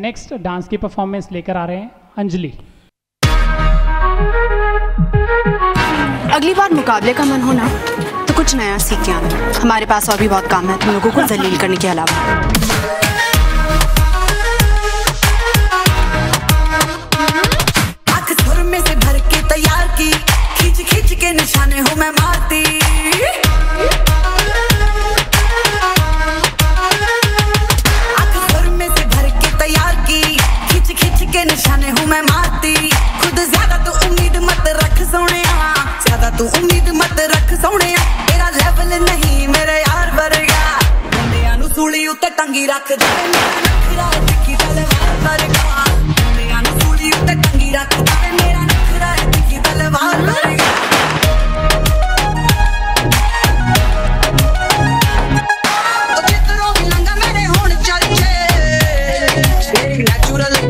Next dance की performance लेकर आ रहे हैं अंजलि अगली बार मुकाबले का मन होना तो कुछ नया सीख के आना। हमारे पास और भी बहुत काम है तुम लोगों को जलील करने के अलावा। आँख में से भर के तैयार की खींच खींच के निशाने हूँ मैं मारती। निशाने हूँ मैं मारती। खुद ज़्यादा तू उम्मीद मत रख सोने ज़्यादा तू उम्मीद मत रख सोने तेरा लेवल नहीं, मेरे यार वर्गा। बंदियाँ नु सूली उत्ते टंगी रख दे। मेरा नखरा दिखी तलवार वर्गा। बंदियाँ नु सूली उत्ते टंगी रख दे, मेरा नखरा दिखी तलवार वर्गा। natural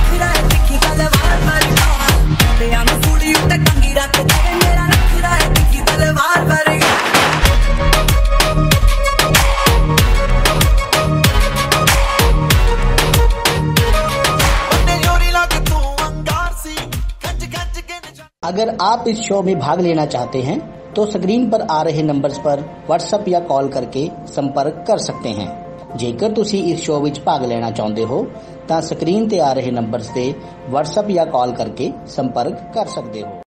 अगर आप इस शो में भाग लेना चाहते हैं तो स्क्रीन पर आ रहे नंबर्स पर व्हाट्सएप या कॉल करके संपर्क कर सकते हैं ਜੇਕਰ ਤੁਸੀਂ ਇਸ ਸ਼ੋਅ ਵਿੱਚ ਭਾਗ ਲੈਣਾ ਚਾਹੁੰਦੇ ਹੋ ਤਾਂ ਸਕਰੀਨ ਤੇ ਆ ਰਹੇ ਨੰਬਰਸ ਤੇ WhatsApp ਜਾਂ ਕਾਲ ਕਰਕੇ ਸੰਪਰਕ ਕਰ ਸਕਦੇ ਹੋ